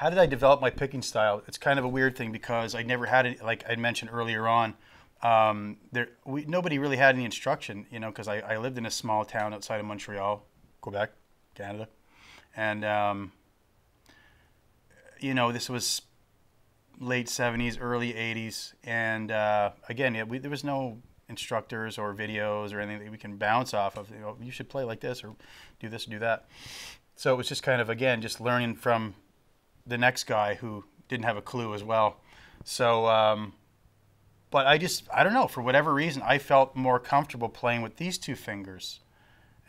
how did I develop my picking style? It's kind of a weird thing because I never had it, like I mentioned earlier on. Um, there, we, nobody really had any instruction, you know, because I, I lived in a small town outside of Montreal, Quebec, Canada, and um, you know, this was late 70s, early 80s. And uh, again, yeah, we, there was no instructors or videos or anything that we can bounce off of. You know, you should play like this or do this or do that. So it was just kind of, again, just learning from the next guy who didn't have a clue as well. So, um, but I just, I don't know, for whatever reason, I felt more comfortable playing with these two fingers.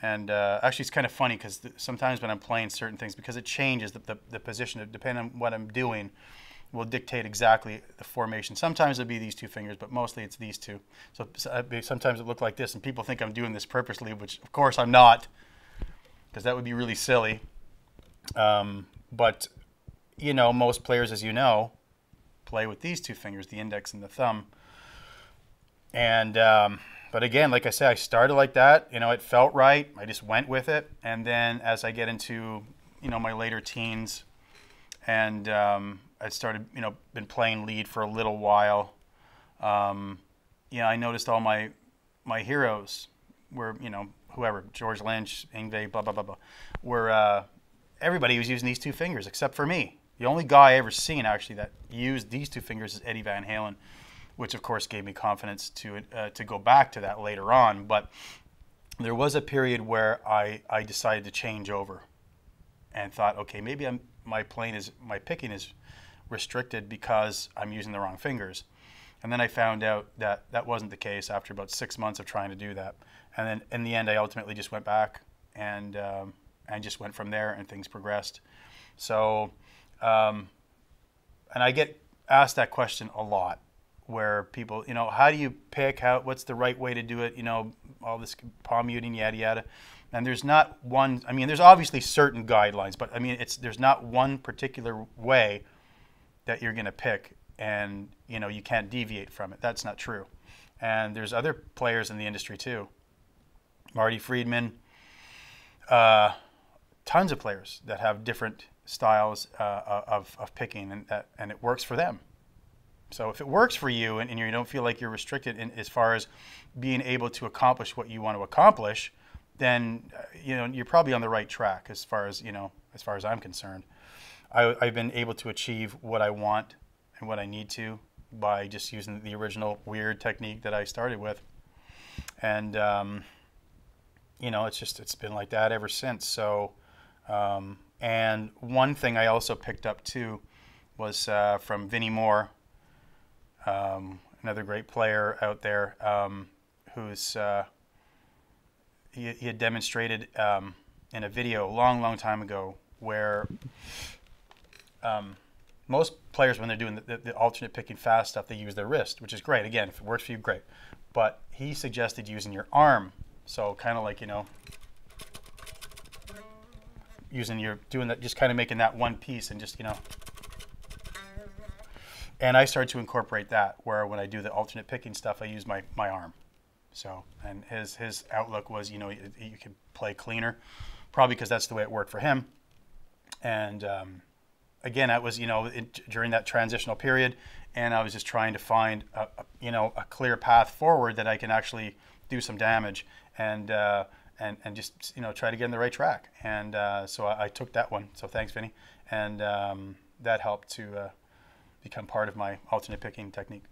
And uh, actually, it's kind of funny because sometimes when I'm playing certain things, because it changes the, the, the position, depending on what I'm doing, will dictate exactly the formation. Sometimes it'll be these two fingers, but mostly it's these two. So sometimes it look like this, and people think I'm doing this purposely, which of course I'm not, because that would be really silly. Um, but you know, most players, as you know, play with these two fingers, the index and the thumb. And um, but again, like I said, I started like that. You know, it felt right. I just went with it, and then as I get into you know my later teens, and um, I started, you know, been playing lead for a little while. Um, you know, I noticed all my my heroes were, you know, whoever George Lynch, Yngwie, blah blah blah blah, were uh, everybody was using these two fingers except for me. The only guy I ever seen actually that used these two fingers is Eddie Van Halen, which of course gave me confidence to uh, to go back to that later on. But there was a period where I I decided to change over, and thought, okay, maybe I'm my playing is my picking is restricted because I'm using the wrong fingers. And then I found out that that wasn't the case after about six months of trying to do that. And then in the end, I ultimately just went back and um, and just went from there, and things progressed. So, um, and I get asked that question a lot, where people, you know, how do you pick? How what's the right way to do it? You know, all this palm muting, yada yada. And there's not one. I mean, there's obviously certain guidelines, but I mean, it's there's not one particular way that you're going to pick and you know you can't deviate from it. That's not true. And there's other players in the industry too. Marty Friedman, uh, tons of players that have different styles uh, of, of picking and, and it works for them. So if it works for you and, and you don't feel like you're restricted in, as far as being able to accomplish what you want to accomplish, then uh, you know you're probably on the right track as far as you know as far as I'm concerned. I, I've been able to achieve what I want and what I need to by just using the original weird technique that I started with. And, um, you know, it's just, it's been like that ever since. So, um, and one thing I also picked up too was uh, from Vinnie Moore, um, another great player out there um, who's, uh, he, he, had demonstrated um, in a video a long, long time ago where um, most players when they're doing the, the, the, alternate picking fast stuff, they use their wrist, which is great. Again, if it works for you, great. But he suggested using your arm, so kind of like you know, using your doing that, just kind of making that one piece and just you know. And I started to incorporate that, where when I do the alternate picking stuff, I use my my arm. So, and his his outlook was, you know, you, you can play cleaner, probably because that's the way it worked for him. And um, again, that was, you know, during that transitional period, and I was just trying to find, a, a, you know, a clear path forward that I can actually do some damage and uh, and and just you know try to get in the right track. And uh, so I, I, took that one. So thanks, Vinnie, and um, that helped to uh, become part of my alternate picking technique.